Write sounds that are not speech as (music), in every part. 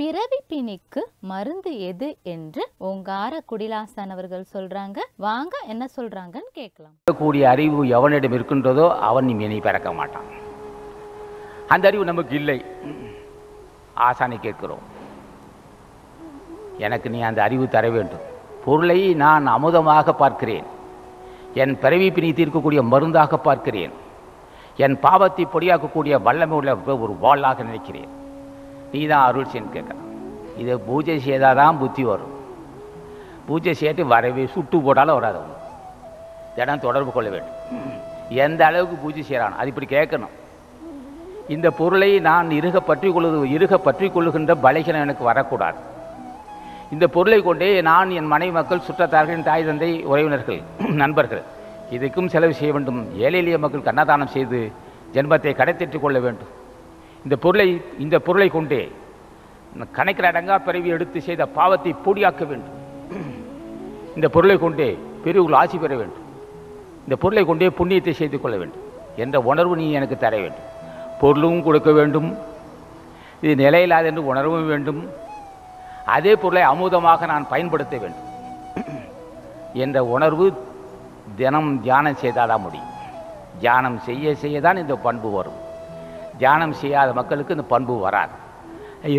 பிறவி பிணிக்கு மருந்து எது என்று ஓங்கார குடிலாசன் அவர்கள் சொல்றாங்க. வாங்க என்ன சொல்றாங்கன்னு கேட்கலாம். கூடிய அறிவு எவனிடம் இருக்கின்றதோ அவன் இனி பிறக்க மாட்டான். அந்த அறிவு நமக்கு இல்லை. ஆசானை கேட்கிறோம். எனக்கு நீ அந்த அறிவு தர வேண்டும். பொருளை நான் அமுதமாக பார்க்கிறேன். என் பிறவி பிணி தீர்க்கக்கூடிய மருந்தாக பார்க்கிறேன். என் பாவத்தை பொடியாக்கக்கூடிய வல்லமை உள்ள ஒரு வாளாக நினைக்கிறேன். நீ தான் அருள் செய்யன்னு கேட்குறான் இதை பூஜை செய்தால் தான் புத்தி வரும். பூஜை செய்து வரவே சுட்டு போட்டாலும் வராது அவனுக்கு. தினம் தொடர்பு கொள்ள வேண்டும். எந்த அளவுக்கு பூஜை செய்கிறான் அது இப்படி கேட்கணும். இந்த பொருளை நான் இருக பற்றி கொள்வது இருக பற்றி கொள்ளுகின்ற பலகீனம் எனக்கு வரக்கூடாது. இந்த பொருளை கொண்டே நான் என் மனைவி மக்கள் சுற்றத்தார்கள் என் தாய் தந்தை உறவினர்கள் நண்பர்கள் இதுக்கும் செலவு செய்ய வேண்டும். ஏழை எளிய மக்கள் கன்னதானம் செய்து ஜென்மத்தை கடைத்திட்டு கொள்ள வேண்டும். இந்த பொருளை இந்த பொருளை கொண்டே கணக்கில் அடங்கா பிறவி எடுத்து செய்த பாவத்தை பொடியாக்க வேண்டும். இந்த பொருளை கொண்டே பெரியவர்கள் ஆசி பெற வேண்டும். இந்த பொருளை கொண்டே புண்ணியத்தை செய்து கொள்ள வேண்டும் என்ற உணர்வு நீ எனக்கு தர வேண்டும். பொருளும் கொடுக்க வேண்டும். இது நிலையில்லாது என்று உணரவும் வேண்டும். அதே பொருளை அமுதமாக நான் பயன்படுத்த வேண்டும். என்ற உணர்வு தினம் தியானம் செய்தாதான் முடியும். தியானம் செய்ய செய்ய தான் இந்த பண்பு வரும். தியானம் செய்யாத மக்களுக்கு இந்த பண்பு வராது.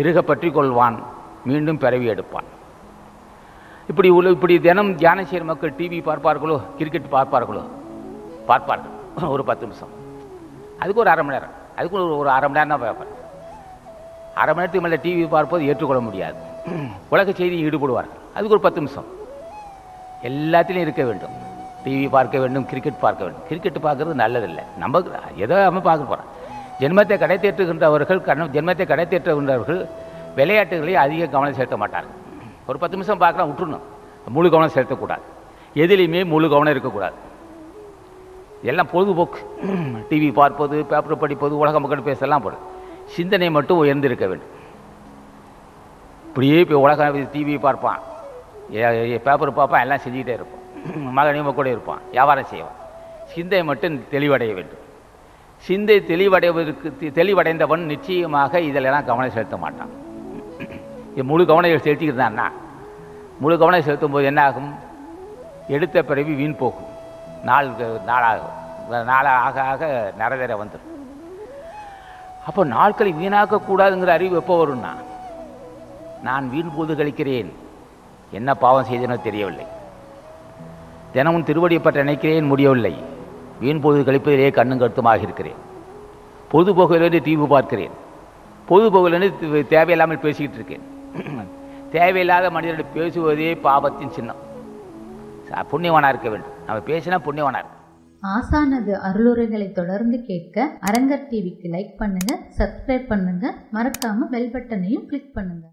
இருக பற்றி கொள்வான் மீண்டும் பிறவி எடுப்பான். இப்படி உள்ள இப்படி தினம் தியானம் செய்கிற மக்கள் டிவி பார்ப்பார்களோ கிரிக்கெட் பார்ப்பார்களோ? பார்ப்பார்கள். ஒரு பத்து நிமிஷம். அதுக்கு ஒரு அரை மணி நேரம். அதுக்கு ஒரு ஒரு அரை மணி நேரம் தான் பார்ப்பேன் அரை மணி நேரத்துக்கு மேலே டிவி பார்ப்பது ஏற்றுக்கொள்ள முடியாது. உலக செய்தி ஈடுபடுவார்கள் அதுக்கு ஒரு பத்து நிமிஷம். எல்லாத்திலையும் இருக்க வேண்டும். டிவி பார்க்க வேண்டும் கிரிக்கெட் பார்க்க வேண்டும். கிரிக்கெட் பார்க்குறது நல்லதில்லை. நம்ம ஏதோ நம்ம பார்க்க போகிறோம் ஜென்மத்தை கடை தேற்றுகின்றவர்கள் கண் ஜென்மத்தை கடை தேற்றுகின்றவர்கள் விளையாட்டுகளை அதிக கவனம் செலுத்த மாட்டார்கள். ஒரு பத்து நிமிஷம் பார்க்கலாம் விட்டுருணும் முழு கவனம் செலுத்தக்கூடாது. எதுலேயுமே முழு கவனம் இருக்கக்கூடாது. எல்லாம் பொழுதுபோக்கு. டிவி பார்ப்பது பேப்பர் படிப்பது உலக மக்கள் பேசலாம் போடு சிந்தனை மட்டும் உயர்ந்திருக்க வேண்டும். இப்படியே இப்போ உலக டிவி பார்ப்பான். பேப்பர் பார்ப்பான் எல்லாம் செஞ்சுக்கிட்டே இருப்பான். மகனையும் கூட இருப்பான். வியாபாரம் செய்வான். சிந்தை மட்டும் தெளிவடைய வேண்டும். சிந்தை தெளிவடைவதற்கு தெ- தெளிவடைந்தவன் நிச்சயமாக இதிலெல்லாம் கவனம் செலுத்த மாட்டான். இது முழு கவனம் செலுத்திக்கிட்டான்னா முழு கவனம் செலுத்தும் போது என்னாகும்? எடுத்த பிறவி வீண் போகும். நாள் நாளாகும் நாளாக ஆக ஆக நிறைவேற வந்துடும் அப்போ நாட்களை வீணாக்கக்கூடாதுங்கிற அறிவு எப்போ வரும்னா நான் வீண் போது கழிக்கிறேன். என்ன பாவம் செய்தேனோ தெரியவில்லை. தினமும் திருவடியை பற்றி நினைக்கிறேன் முடியவில்லை. வீண் பொழுது கழிப்பதிலேயே கண்ணும் கருத்துமாக இருக்கிறேன். பொழுதுபோக்கிலிருந்து டிவி பார்க்கிறேன். பொழுதுபோக்கிலிருந்து தே- தேவையில்லாமல் பேசிக்கிட்டு இருக்கேன். (clears throat) தேவையில்லாத மனிதர்கள் பேசுவதே பாபத்தின் சின்னம். புண்ணியவனாக இருக்க வேண்டும். நம்ம பேசினா புண்ணியவனாக இருக்க ஆசானது அருளுரைகளை தொடர்ந்து கேட்க அரங்கர் டிவிக்கு லைக் பண்ணுங்க சப்ஸ்கிரைப் பண்ணுங்க. மறக்காம பெல் பட்டனையும் கிளிக் பண்ணுங்க.